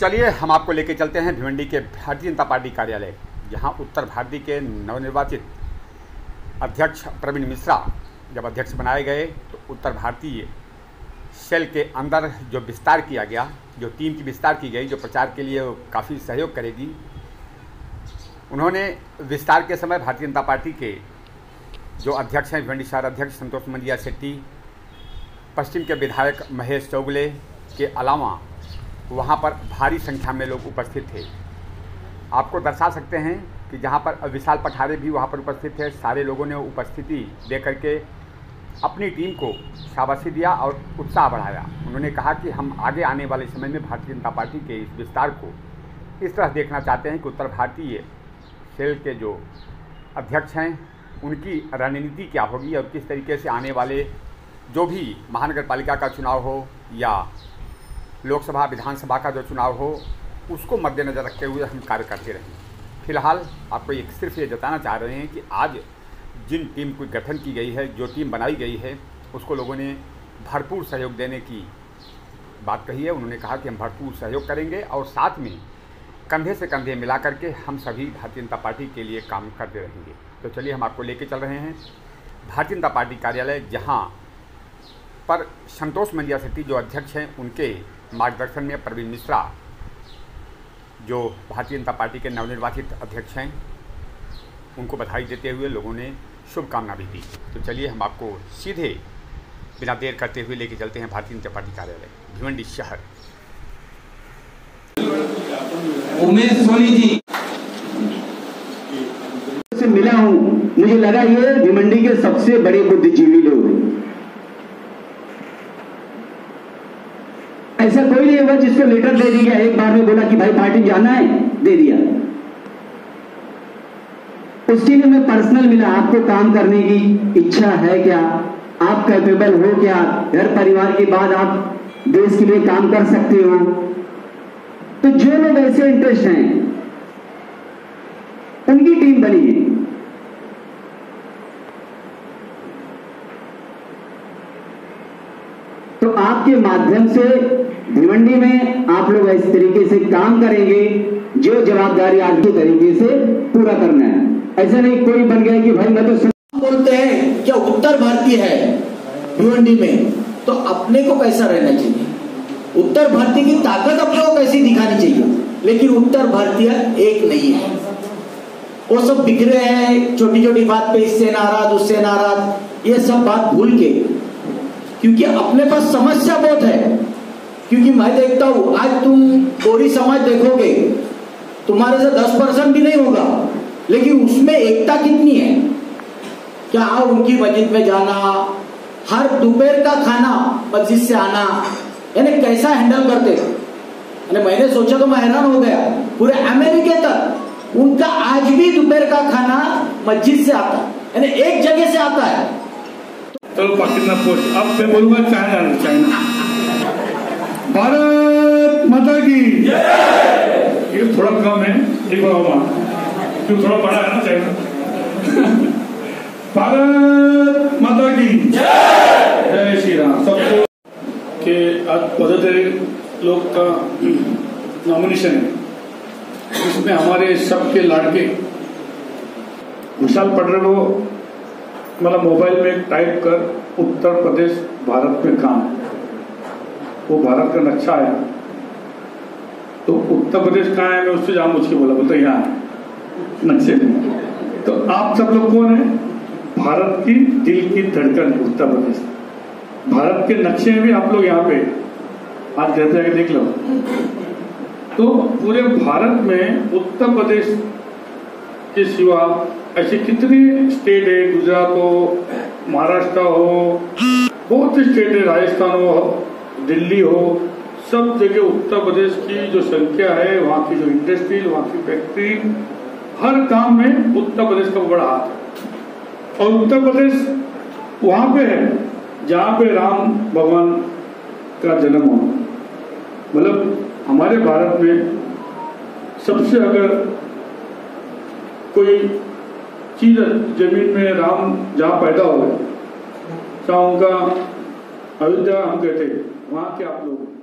चलिए हम आपको लेके चलते हैं भिवंडी के भारतीय जनता पार्टी कार्यालय। जहाँ उत्तर भारती के नवनिर्वाचित अध्यक्ष प्रवीण मिश्रा जब अध्यक्ष बनाए गए तो उत्तर भारतीय सेल के अंदर जो विस्तार किया गया, जो टीम की विस्तार की गई, जो प्रचार के लिए काफ़ी सहयोग करेगी, उन्होंने विस्तार के समय भारतीय जनता पार्टी के जो अध्यक्ष हैं, भिवंडी शहर अध्यक्ष संतोष मंजिया शेट्टी, पश्चिम के विधायक महेश चौगले के अलावा वहाँ पर भारी संख्या में लोग उपस्थित थे। आपको दर्शा सकते हैं कि जहाँ पर विशाल पठारे भी वहाँ पर उपस्थित थे। सारे लोगों ने उपस्थिति दे करके अपनी टीम को शाबाशी दिया और उत्साह बढ़ाया। उन्होंने कहा कि हम आगे आने वाले समय में भारतीय जनता पार्टी के इस विस्तार को इस तरह देखना चाहते हैं कि उत्तर भारतीय सेल के जो अध्यक्ष हैं, उनकी रणनीति क्या होगी और किस तरीके से आने वाले जो भी महानगर पालिका का चुनाव हो या लोकसभा, विधानसभा का जो चुनाव हो, उसको मद्देनज़र रखते हुए हम कार्य करते रहें। फ़िलहाल, आपको एक सिर्फ़ ये जताना चाह रहे हैं कि आज जिन टीम को गठन की गई है, जो टीम बनाई गई है, उसको लोगों ने भरपूर सहयोग देने की बात कही है। उन्होंने कहा कि हम भरपूर सहयोग करेंगे और साथ में कंधे से कंधे मिला करके हम सभी भारतीय जनता पार्टी के लिए काम करते रहेंगे। तो चलिए, हम आपको लेके चल रहे हैं। भारतीय जनता पार्टी कार्यालय, जहाँ पर संतोष मंजिया शेट्टी जो अध्यक्ष हैं उनके मार्गदर्शन में प्रवीण मिश्रा जो भारतीय जनता पार्टी के नवनिर्वाचित अध्यक्ष हैं उनको बधाई देते हुए लोगों ने शुभकामना भी दी। तो चलिए हम आपको सीधे बिना देर करते हुए लेके चलते हैं भारतीय जनता पार्टी कार्यालय भिवंडी शहर। उमेश सोनी जी। से मिला हूँ मुझे लगा ये भिवंडी के सबसे बड़े बुद्धिजीवी लोग हैं। ऐसा कोई नहीं होगा जिसको लेटर दे दिया। एक बार में बोला कि भाई पार्टी जाना है, दे दिया। उस टीम में पर्सनल मिला, आपको काम करने की इच्छा है क्या? आप कैपेबल हो क्या? घर परिवार के बाद आप देश के लिए काम कर सकते हो। तो जो लोग ऐसे इंटरेस्ट हैं, उनकी टीम बनी है। तो आपके माध्यम से भिवंडी में आप लोग इस तरीके से काम करेंगे, जो जवाबदारी आगे तरीके से पूरा करना है। ऐसा नहीं, कोई बन गया कि भाई मैं तो बोलते हैं, क्या उत्तर भारतीय है भिवंडी में? तो अपने को कैसा रहना चाहिए? उत्तर भारतीय की ताकत अपने को कैसी दिखानी चाहिए? लेकिन उत्तर भारतीय एक नहीं है। वो सब बिखरे हैं छोटी छोटी बात पे इससे नाराज़, उससे नाराज़, ये सब बात भूल के। क्योंकि अपने पास समस्या बहुत है। क्योंकि मैं देखता हूँ, आज तुम गोरी समाज देखोगे, तुम्हारे से दस परसेंट भी नहीं होगा, लेकिन उसमें एकता कितनी है? क्या उनकी मस्जिद में जाना, हर दोपहर का खाना मस्जिद से आना, यानी कैसा हैंडल करते? यानी मैंने सोचा तो मैं हैरान हो गया, पूरे अमेरिके तक उनका आज भी दोपहर का खाना मस्जिद से आता, यानी एक जगह से आता है। चलो पाकिस्तान पोस्ट, अब मैं बोलूँगा चाइना चाइना। भारत माता की। ये थोड़ा कम है एक बार और क्यों थोड़ा बड़ा है ना चाइना भारत माता की। जय श्री राम। सबको के आज पदोत्तरी लोग का नॉमिनेशन है। इसमें हमारे सबके लाडके विशाल पटेल को मतलब मोबाइल में टाइप कर उत्तर प्रदेश भारत में काम। वो भारत का नक्शा आया। तो उत्तर प्रदेश कहाँ है? मैं उससे जान मुझे बोला, बोलते यहाँ है। नक्शे में तो आप सब लोग कौन है? भारत की दिल की धड़कन है उत्तर प्रदेश। भारत के नक्शे में भी आप लोग यहाँ पे। आज घर जाके देख लो। तो पूरे भारत में उत्तर प्रदेश के सिवा ऐसे कितने स्टेट है? गुजरात हो, महाराष्ट्र हो, बहुत से स्टेट है, राजस्थान हो दिल्ली हो, सब जगह उत्तर प्रदेश की जो संख्या है, वहाँ की जो इंडस्ट्री वहाँ की फैक्ट्री हर काम में उत्तर प्रदेश का बड़ा हाथ है। और उत्तर प्रदेश वहाँ पे है, जहाँ पे राम भगवान का जन्म हुआ। मतलब हमारे भारत में सबसे अगर कोई चीज़ ज़मीन में राम जहाँ पैदा हुए, चाहे उनका अयोध्या हम गए थे वहाँ के आप लोग